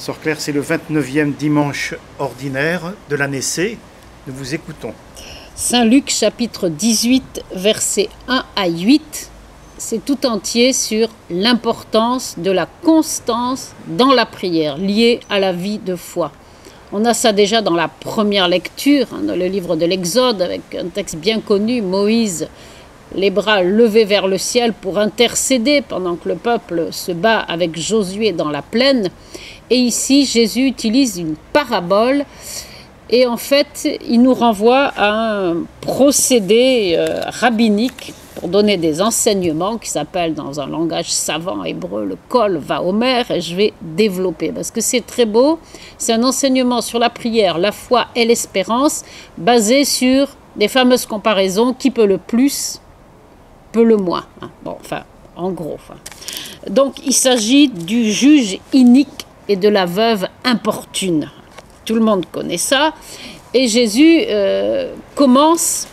Sœur Claire, c'est le 29e dimanche ordinaire de l'année C. Nous vous écoutons. Saint Luc chapitre 18 versets 1 à 8, c'est tout entier sur l'importance de la constance dans la prière liée à la vie de foi. On a ça déjà dans la première lecture, hein, dans le livre de l'Exode, avec un texte bien connu, Moïse, les bras levés vers le ciel pour intercéder pendant que le peuple se bat avec Josué dans la plaine. Et ici, Jésus utilise une parabole et en fait, il nous renvoie à un procédé euh, rabbinique pour donner des enseignements qui s'appelle dans un langage savant hébreu le kol va omer et je vais développer parce que c'est très beau. C'est un enseignement sur la prière, la foi et l'espérance basé sur des fameuses comparaisons qui peut le plus, peut le moins. Hein. Bon, enfin, en gros. Donc, il s'agit du juge inique et de la veuve importune. Tout le monde connaît ça. Et Jésus euh, commence,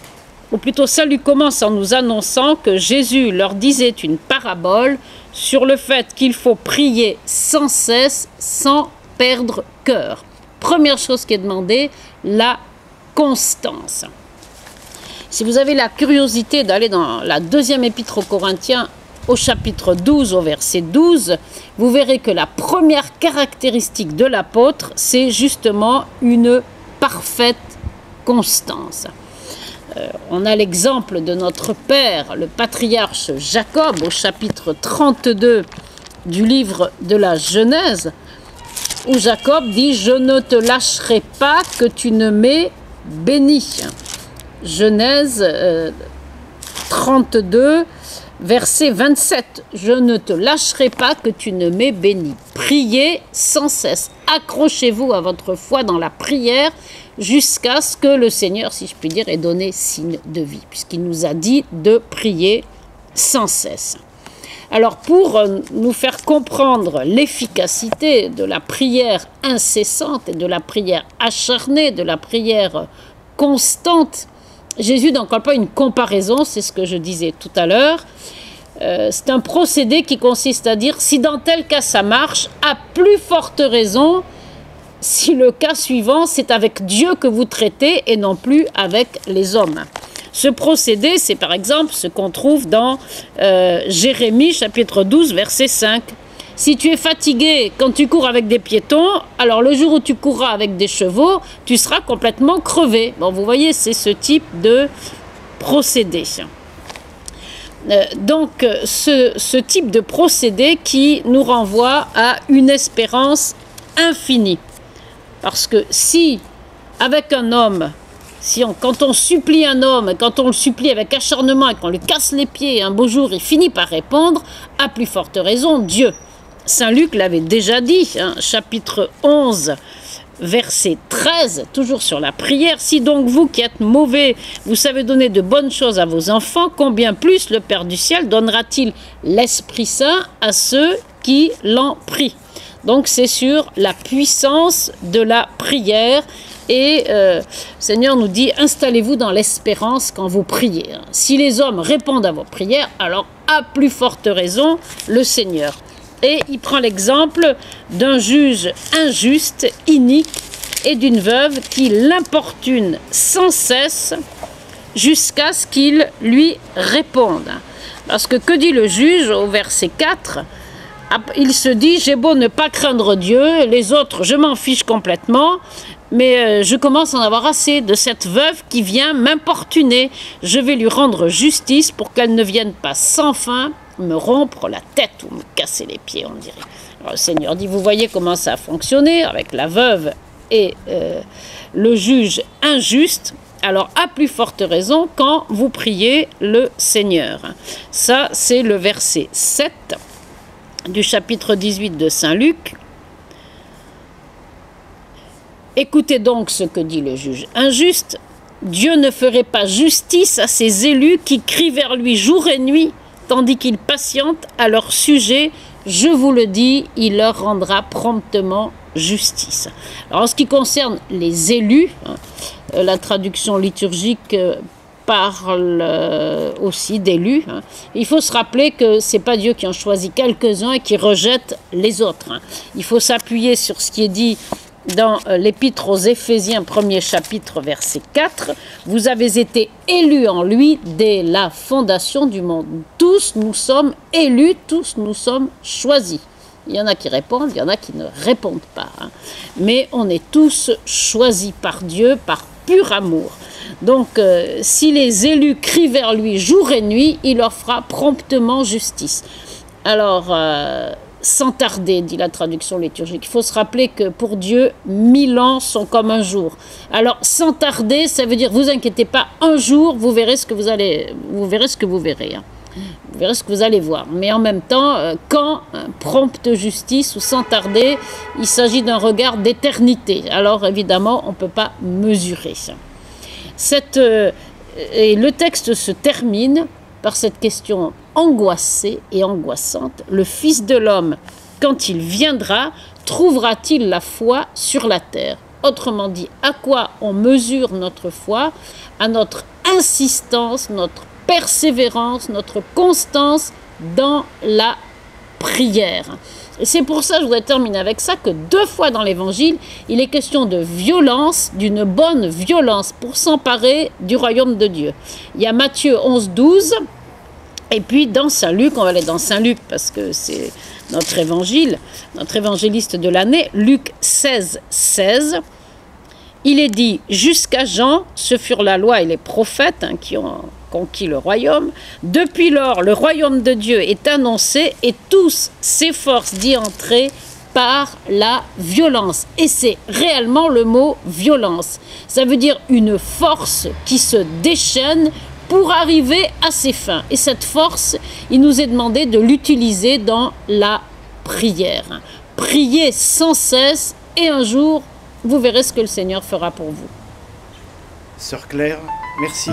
ou plutôt ça lui commence en nous annonçant que Jésus leur disait une parabole sur le fait qu'il faut prier sans cesse, sans perdre cœur. Première chose qui est demandée, la constance. Si vous avez la curiosité d'aller dans la deuxième épître aux Corinthiens, au chapitre 12, au verset 12, vous verrez que la première caractéristique de l'apôtre, c'est justement une parfaite constance. Euh, on a l'exemple de notre père, le patriarche Jacob, au chapitre 32 du livre de la Genèse, où Jacob dit Je ne te lâcherai pas que tu ne m'aies béni. Genèse 32, euh, verset 27. Je ne te lâcherai pas que tu ne m'aies béni. Priez sans cesse. Accrochez-vous à votre foi dans la prière jusqu'à ce que le Seigneur, si je puis dire, ait donné signe de vie, puisqu'il nous a dit de prier sans cesse. Alors pour euh, nous faire comprendre l'efficacité de la prière incessante et de la prière acharnée, de la prière constante, Jésus n'encore pas une comparaison, c'est ce que je disais tout à l'heure. Euh, c'est un procédé qui consiste à dire si dans tel cas ça marche, à plus forte raison si le cas suivant c'est avec Dieu que vous traitez et non plus avec les hommes. Ce procédé, c'est par exemple ce qu'on trouve dans euh, Jérémie chapitre 12 verset 5. Si tu es fatigué quand tu cours avec des piétons, alors le jour où tu courras avec des chevaux, tu seras complètement crevé. Vous voyez, c'est ce type de procédé. Euh, donc, ce, type de procédé qui nous renvoie à une espérance infinie. Parce que si, avec un homme, si quand on supplie un homme, quand on le supplie avec acharnement et qu'on lui casse les pieds, un beau jour il finit par répondre, à plus forte raison, Dieu. Saint Luc l'avait déjà dit, hein, chapitre 11, verset 13, toujours sur la prière. Si donc vous qui êtes mauvais, vous savez donner de bonnes choses à vos enfants, combien plus le Père du ciel donnera-t-il l'Esprit Saint à ceux qui l'en prient Donc c'est sur la puissance de la prière. Et euh, Seigneur nous dit, installez-vous dans l'espérance quand vous priez. Si les hommes répondent à vos prières, alors à plus forte raison, le Seigneur. Et il prend l'exemple d'un juge injuste, inique, et d'une veuve qui l'importune sans cesse jusqu'à ce qu'il lui réponde. Parce que que dit le juge au verset 4 Il se dit, j'ai beau ne pas craindre Dieu, les autres, je m'en fiche complètement, mais euh, je commence à en avoir assez de cette veuve qui vient m'importuner. Je vais lui rendre justice pour qu'elle ne vienne pas sans fin me rompre la tête ou me casser les pieds, on dirait. Alors, le Seigneur dit, vous voyez comment ça a fonctionné avec la veuve et euh, le juge injuste. Alors, à plus forte raison, quand vous priez le Seigneur. Ça, c'est le verset 7 du chapitre 18 de Saint Luc. Écoutez donc ce que dit le juge injuste. Dieu ne ferait pas justice à ses élus qui crient vers lui jour et nuit tandis qu'ils patientent à leur sujet, je vous le dis, il leur rendra promptement justice. Alors, en ce qui concerne les élus, hein, euh, la traduction liturgique euh, parle euh, aussi d'élus. hein. Il faut se rappeler que c'est pas Dieu qui en choisit quelques-uns et qui rejette les autres. hein. Il faut s'appuyer sur ce qui est dit dans euh, l'épître aux Éphésiens, premier chapitre, verset 4. Vous avez été élus en lui dès la fondation du monde. Tous nous sommes élus, tous nous sommes choisis. Il y en a qui répondent, il y en a qui ne répondent pas. hein. Mais on est tous choisis par Dieu, par pur amour. Donc, euh, si les élus crient vers lui jour et nuit, il leur fera promptement justice. Alors, euh, sans tarder, dit la traduction liturgique. Il faut se rappeler que pour Dieu, mille ans sont comme un jour. Alors, sans tarder, ça veut dire, vous inquiétez pas, un jour, vous verrez ce que vous allez, vous verrez ce que vous verrez. hein. Vous verrez ce que vous allez voir. Mais en même temps, euh, quand prompte justice ou sans tarder, il s'agit d'un regard d'éternité. Alors évidemment, on ne peut pas mesurer ça. Euh, et le texte se termine par cette question angoissée et angoissante. Le Fils de l'homme, quand il viendra, trouvera-t-il la foi sur la terre? Autrement dit, à quoi on mesure notre foi? À notre insistance, notre persévérance, notre constance dans la prière. C'est pour ça, je voudrais terminer avec ça, que deux fois dans l'Évangile, il est question de violence, d'une bonne violence pour s'emparer du royaume de Dieu. Il y a Matthieu 11, 12, et puis dans Saint Luc, on va aller dans Saint Luc parce que c'est notre évangile, notre évangéliste de l'année, Luc 16, 16. Il est dit jusqu'à Jean, ce furent la loi et les prophètes hein, qui ont conquis le royaume. Depuis lors, le royaume de Dieu est annoncé et tous s'efforcent d'y entrer par la violence. Et c'est réellement le mot violence. Ça veut dire une force qui se déchaîne pour arriver à ses fins. Et cette force, il nous est demandé de l'utiliser dans la prière. Priez sans cesse et un jour, vous verrez ce que le Seigneur fera pour vous. Sœur Claire, merci.